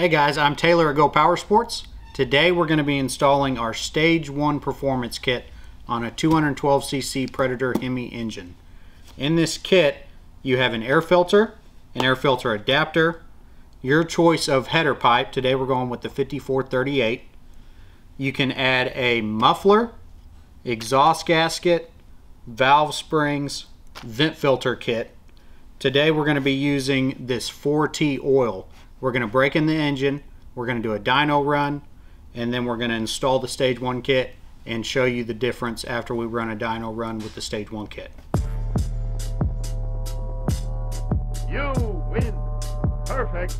Hey guys, I'm Taylor at Go Power Sports. Today we're going to be installing our Stage 1 Performance Kit on a 212cc Predator Hemi engine. In this kit, you have an air filter, an air filter adapter, your choice of header pipe. Today we're going with the 5438. You can add a muffler, exhaust gasket, valve springs, vent filter kit. Today we're going to be using this 4T oil. We're going to break in the engine, we're going to do a dyno run, and then we're going to install the stage 1 kit and show you the difference after we run a dyno run with the stage 1 kit. You win. Perfect.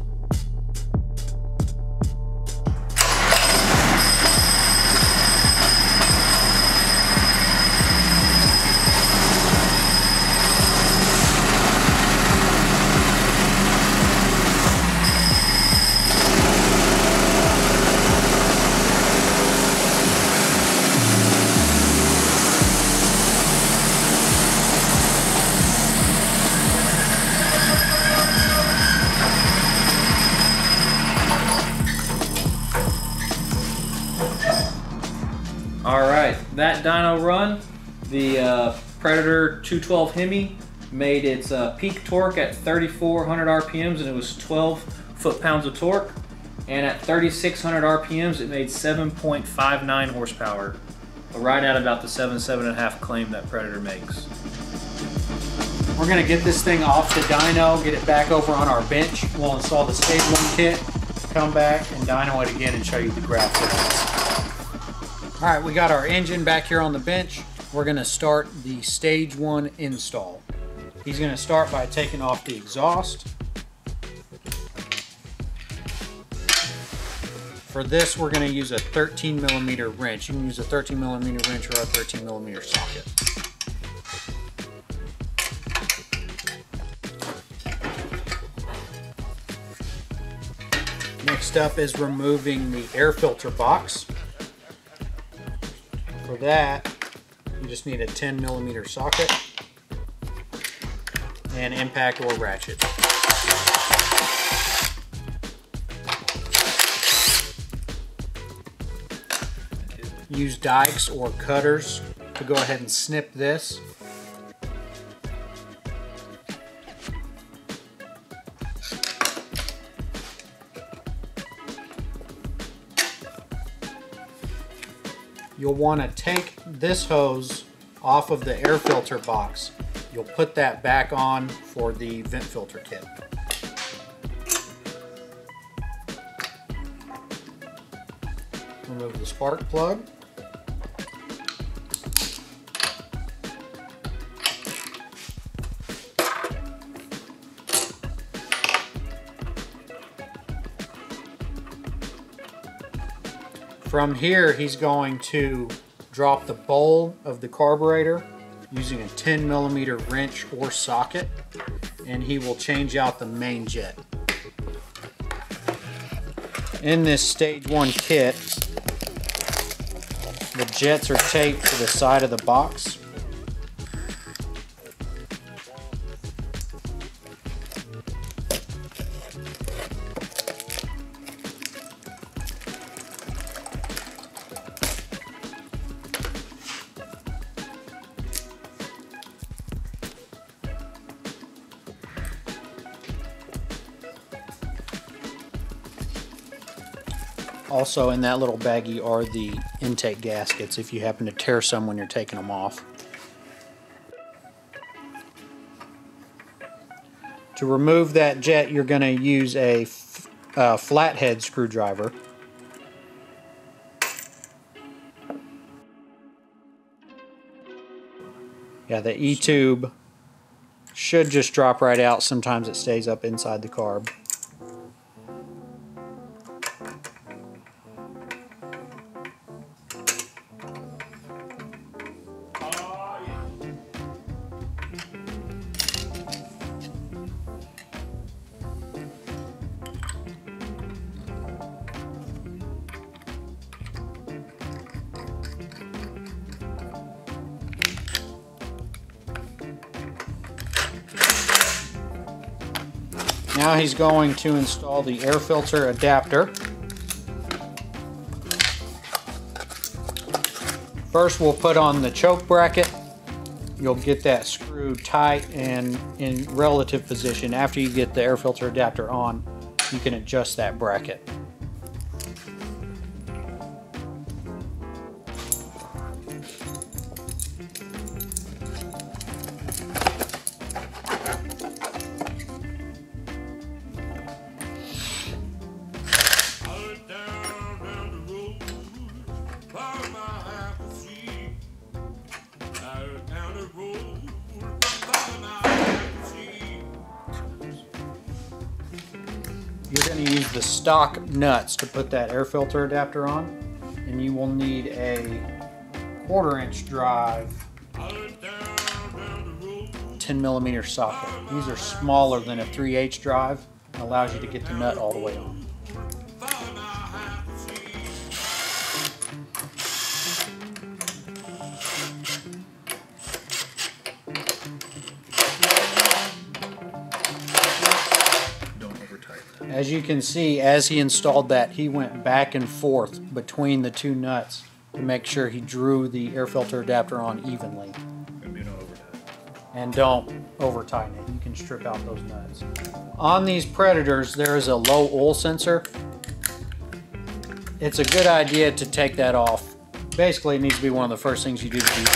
Dyno run, the uh, Predator 212 Hemi made its uh, peak torque at 3,400 RPMs and it was 12 foot-pounds of torque. And at 3,600 RPMs, it made 7.59 horsepower, right at about the 7, 7.5 claim that Predator makes. We're going to get this thing off the dyno, get it back over on our bench. We'll install the 1 kit, come back and dyno it again and show you the graph. All right, we got our engine back here on the bench. We're gonna start the stage one install. He's gonna start by taking off the exhaust. For this, we're gonna use a 13 millimeter wrench. You can use a 13 millimeter wrench or a 13 millimeter socket. Next up is removing the air filter box. For that, you just need a 10 millimeter socket and impact or ratchet. Use dikes or cutters to go ahead and snip this. You'll want to take this hose off of the air filter box. You'll put that back on for the vent filter kit. Remove the spark plug. From here, he's going to drop the bowl of the carburetor using a 10 millimeter wrench or socket, and he will change out the main jet. In this stage one kit, the jets are taped to the side of the box Also in that little baggie are the intake gaskets if you happen to tear some when you're taking them off. To remove that jet you're going to use a uh, flathead screwdriver. Yeah, the E-tube should just drop right out. Sometimes it stays up inside the carb. Now he's going to install the air filter adapter. First we'll put on the choke bracket. You'll get that screwed tight and in relative position. After you get the air filter adapter on, you can adjust that bracket. The stock nuts to put that air filter adapter on, and you will need a quarter inch drive 10 millimeter socket. These are smaller than a 3H drive and allows you to get the nut all the way on. As you can see, as he installed that, he went back and forth between the two nuts to make sure he drew the air filter adapter on evenly. And don't over tighten it. You can strip out those nuts. On these Predators, there is a low oil sensor. It's a good idea to take that off. Basically, it needs to be one of the first things you do to things.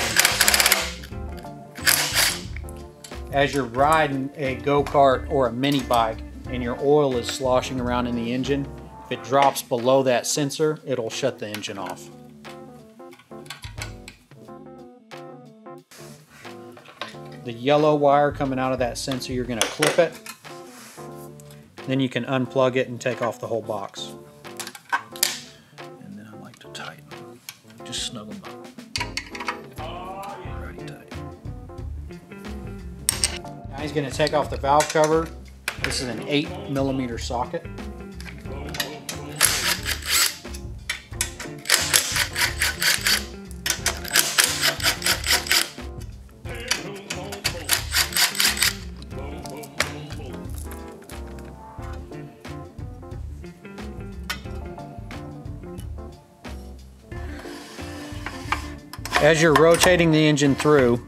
As you're riding a go-kart or a mini bike, and your oil is sloshing around in the engine, if it drops below that sensor, it'll shut the engine off. The yellow wire coming out of that sensor, you're going to clip it. Then you can unplug it and take off the whole box. And then I like to tighten. Just snug them up. Already tight. Now he's going to take off the valve cover. This is an 8 millimeter socket. As you're rotating the engine through,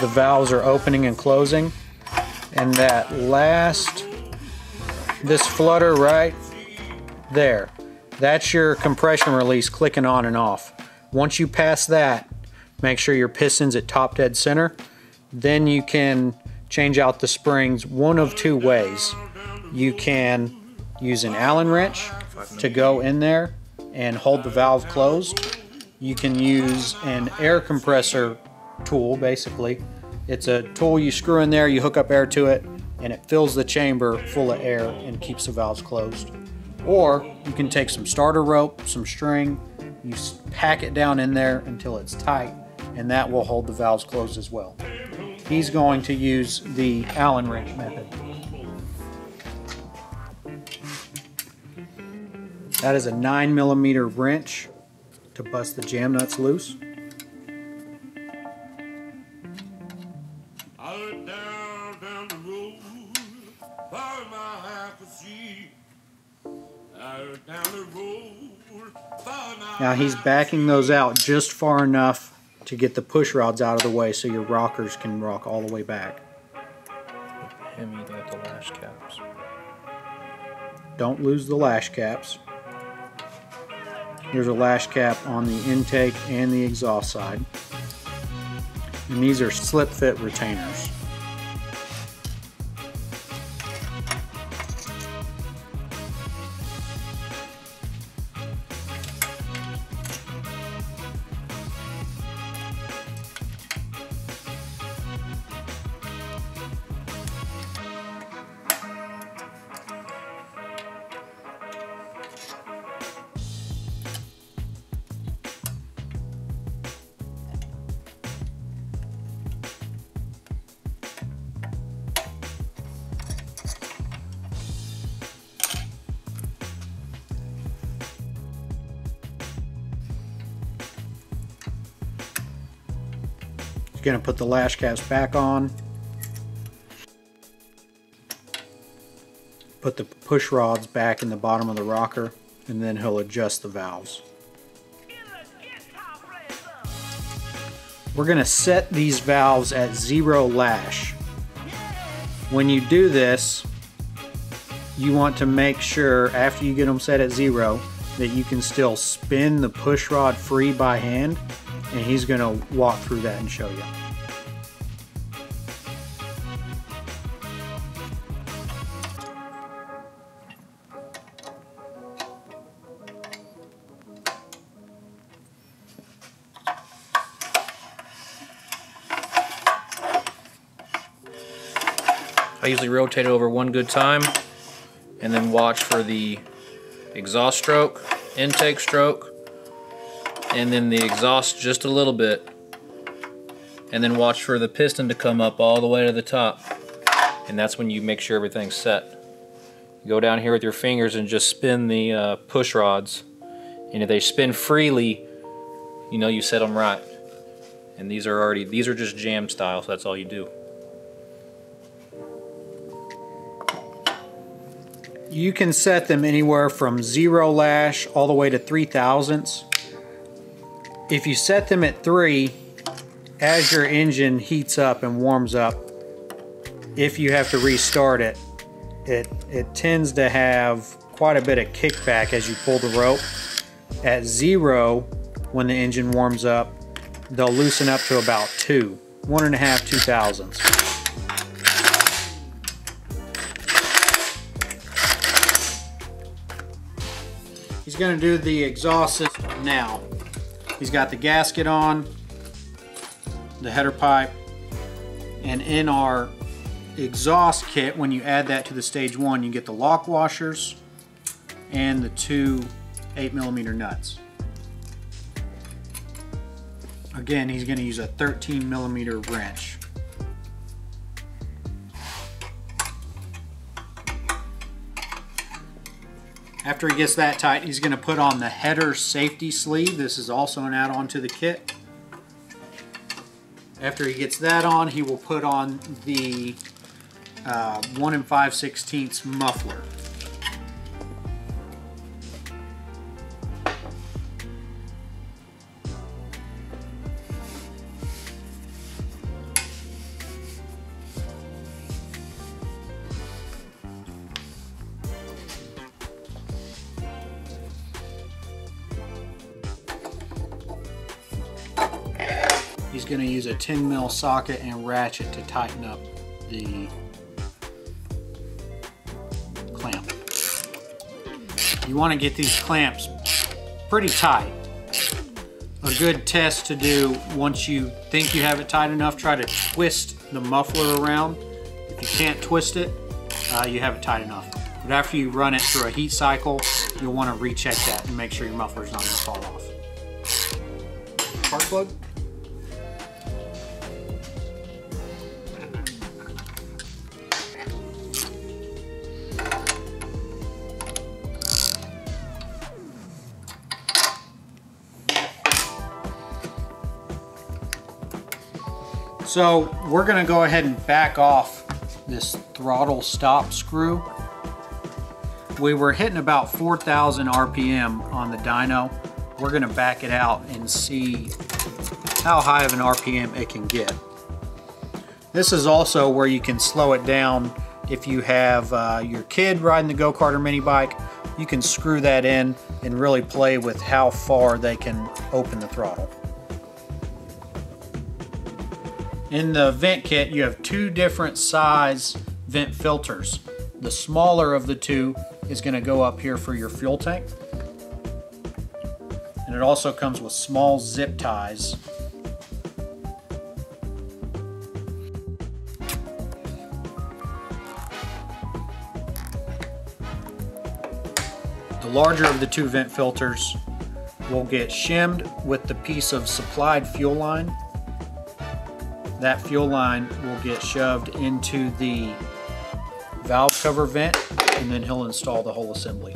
the valves are opening and closing. And that last this flutter right there that's your compression release clicking on and off. Once you pass that make sure your pistons at top dead center. Then you can change out the springs one of two ways. You can use an allen wrench to go in there and hold the valve closed. You can use an air compressor tool basically. It's a tool you screw in there, you hook up air to it, and it fills the chamber full of air and keeps the valves closed. Or you can take some starter rope, some string, you pack it down in there until it's tight, and that will hold the valves closed as well. He's going to use the Allen wrench method. That is a 9 millimeter wrench to bust the jam nuts loose. Now he's backing those out just far enough to get the push rods out of the way so your rockers can rock all the way back. Hemi got the lash caps. Don't lose the lash caps. There's a lash cap on the intake and the exhaust side. And these are slip fit retainers. Going to put the lash caps back on. Put the push rods back in the bottom of the rocker and then he'll adjust the valves. We're going to set these valves at zero lash. When you do this, you want to make sure after you get them set at zero that you can still spin the push rod free by hand and he's going to walk through that and show you. I usually rotate it over one good time and then watch for the exhaust stroke, intake stroke, and then the exhaust just a little bit. And then watch for the piston to come up all the way to the top. And that's when you make sure everything's set. Go down here with your fingers and just spin the uh, push rods. And if they spin freely, you know you set them right. And these are already, these are just jam style, so that's all you do. You can set them anywhere from zero lash all the way to three thousandths. If you set them at three, as your engine heats up and warms up, if you have to restart it, it, it tends to have quite a bit of kickback as you pull the rope. At zero, when the engine warms up, they'll loosen up to about two, one and a half, two thousandths. He's to do the exhaust system now. He's got the gasket on, the header pipe, and in our exhaust kit, when you add that to the stage one, you get the lock washers and the two 8 millimeter nuts. Again, he's going to use a 13 millimeter wrench. After he gets that tight, he's going to put on the header safety sleeve. This is also an add-on to the kit. After he gets that on, he will put on the uh, 1 and 5 16 muffler. Going to use a 10 mil socket and ratchet to tighten up the clamp. You want to get these clamps pretty tight. A good test to do once you think you have it tight enough, try to twist the muffler around. If you can't twist it, uh, you have it tight enough. But after you run it through a heat cycle, you'll want to recheck that and make sure your muffler is not going to fall off. Spark plug? So we're gonna go ahead and back off this throttle stop screw. We were hitting about 4,000 RPM on the dyno. We're gonna back it out and see how high of an RPM it can get. This is also where you can slow it down if you have uh, your kid riding the go-kart or mini bike. You can screw that in and really play with how far they can open the throttle. In the vent kit, you have two different size vent filters. The smaller of the two is going to go up here for your fuel tank. And it also comes with small zip ties. The larger of the two vent filters will get shimmed with the piece of supplied fuel line that fuel line will get shoved into the valve cover vent and then he'll install the whole assembly.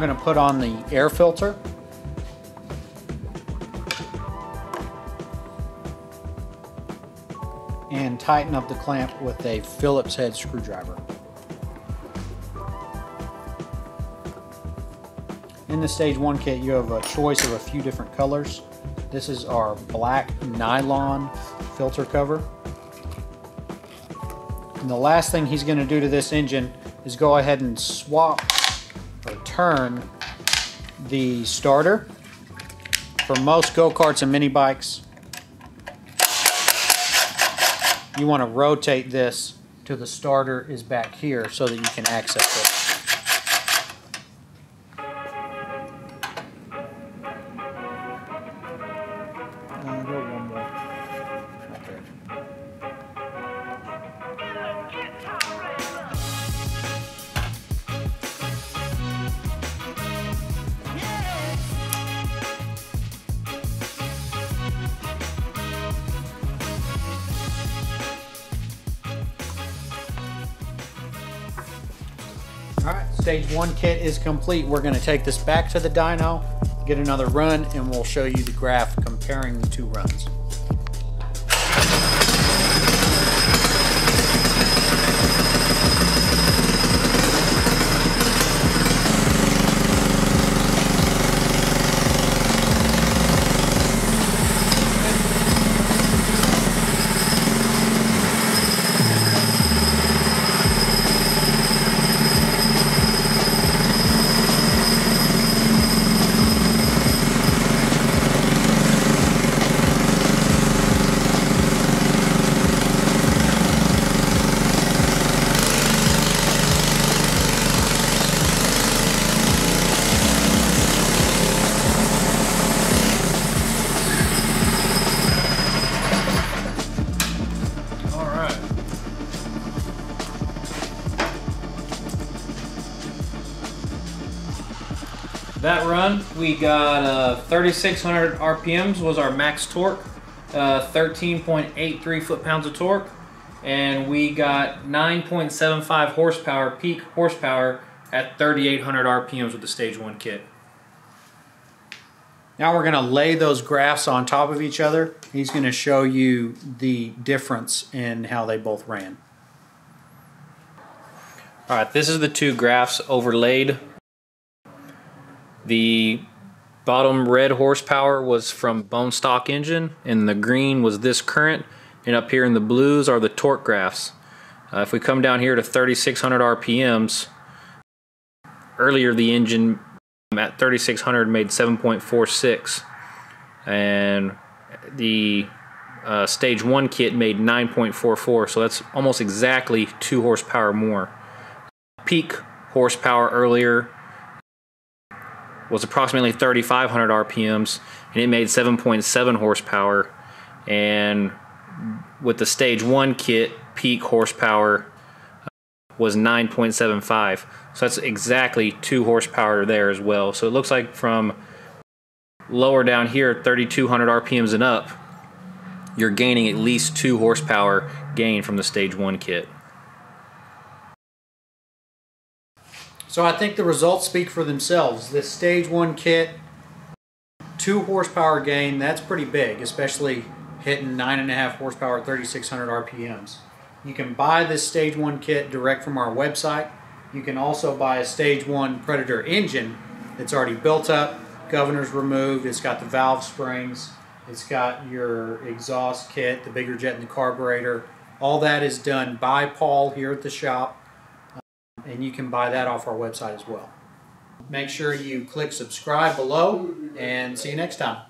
Going to put on the air filter. And tighten up the clamp with a Phillips head screwdriver. In the stage one kit, you have a choice of a few different colors. This is our black nylon filter cover. And the last thing he's gonna do to this engine is go ahead and swap turn the starter. For most go-karts and mini bikes, you wanna rotate this to the starter is back here so that you can access it. Stage one kit is complete. We're gonna take this back to the dyno, get another run, and we'll show you the graph comparing the two runs. We got uh, 3,600 RPMs was our max torque, uh, 13.83 foot-pounds of torque, and we got 9.75 horsepower, peak horsepower at 3,800 RPMs with the Stage 1 kit. Now we're gonna lay those graphs on top of each other. He's gonna show you the difference in how they both ran. All right, this is the two graphs overlaid. The bottom red horsepower was from bone stock engine, and the green was this current, and up here in the blues are the torque graphs. Uh, if we come down here to 3,600 RPMs, earlier the engine at 3,600 made 7.46, and the uh, stage one kit made 9.44, so that's almost exactly two horsepower more peak horsepower earlier was approximately 3,500 RPMs, and it made 7.7 horsepower. And with the stage one kit, peak horsepower uh, was 9.75. So that's exactly two horsepower there as well. So it looks like from lower down here, 3,200 RPMs and up, you're gaining at least two horsepower gain from the stage one kit. So I think the results speak for themselves. This stage one kit, two horsepower gain, that's pretty big, especially hitting nine and a half horsepower at 3,600 RPMs. You can buy this stage one kit direct from our website. You can also buy a stage one Predator engine that's already built up, governors removed, it's got the valve springs, it's got your exhaust kit, the bigger jet and the carburetor. All that is done by Paul here at the shop and you can buy that off our website as well. Make sure you click subscribe below and see you next time.